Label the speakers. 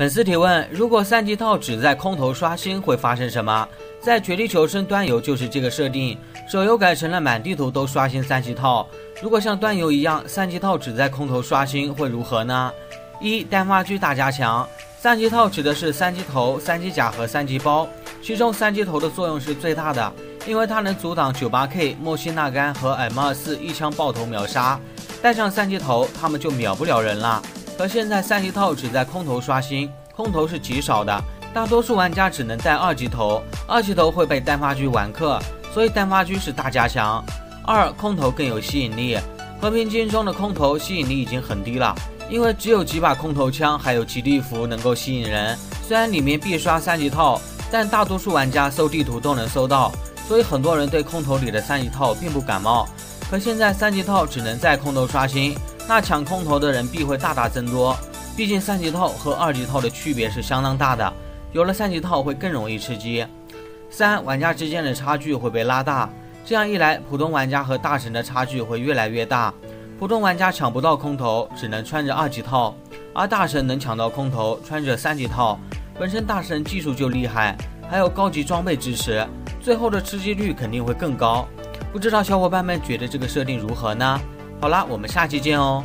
Speaker 1: 粉丝提问：如果三级套只在空投刷新，会发生什么？在《绝地求生》端游就是这个设定，手游改成了满地图都刷新三级套。如果像端游一样，三级套只在空投刷新，会如何呢？一、单发狙大加强。三级套指的是三级头、三级甲和三级包，其中三级头的作用是最大的，因为它能阻挡 98K、莫西纳甘和 M24 一枪爆头秒杀。带上三级头，他们就秒不了人了。可现在三级套只在空投刷新，空投是极少的，大多数玩家只能带二级头，二级头会被单发狙玩克，所以单发狙是大加强。二空投更有吸引力，和平精英中的空投吸引力已经很低了，因为只有几把空投枪，还有极地服能够吸引人。虽然里面必刷三级套，但大多数玩家搜地图都能搜到，所以很多人对空投里的三级套并不感冒。可现在三级套只能在空投刷新。那抢空投的人必会大大增多，毕竟三级套和二级套的区别是相当大的，有了三级套会更容易吃鸡。三玩家之间的差距会被拉大，这样一来，普通玩家和大神的差距会越来越大。普通玩家抢不到空投，只能穿着二级套，而大神能抢到空投，穿着三级套。本身大神技术就厉害，还有高级装备支持，最后的吃鸡率肯定会更高。不知道小伙伴们觉得这个设定如何呢？好啦，我们下期见哦。